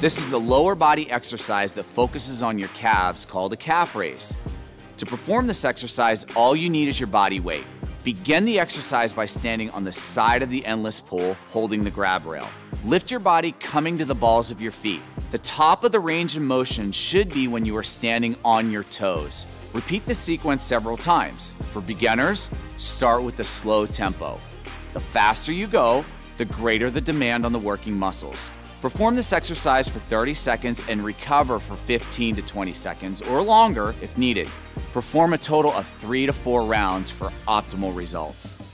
This is a lower body exercise that focuses on your calves called a calf raise. To perform this exercise, all you need is your body weight. Begin the exercise by standing on the side of the endless pool, holding the grab rail. Lift your body coming to the balls of your feet. The top of the range of motion should be when you are standing on your toes. Repeat the sequence several times. For beginners, start with a slow tempo. The faster you go, the greater the demand on the working muscles. Perform this exercise for 30 seconds and recover for 15 to 20 seconds or longer if needed. Perform a total of three to four rounds for optimal results.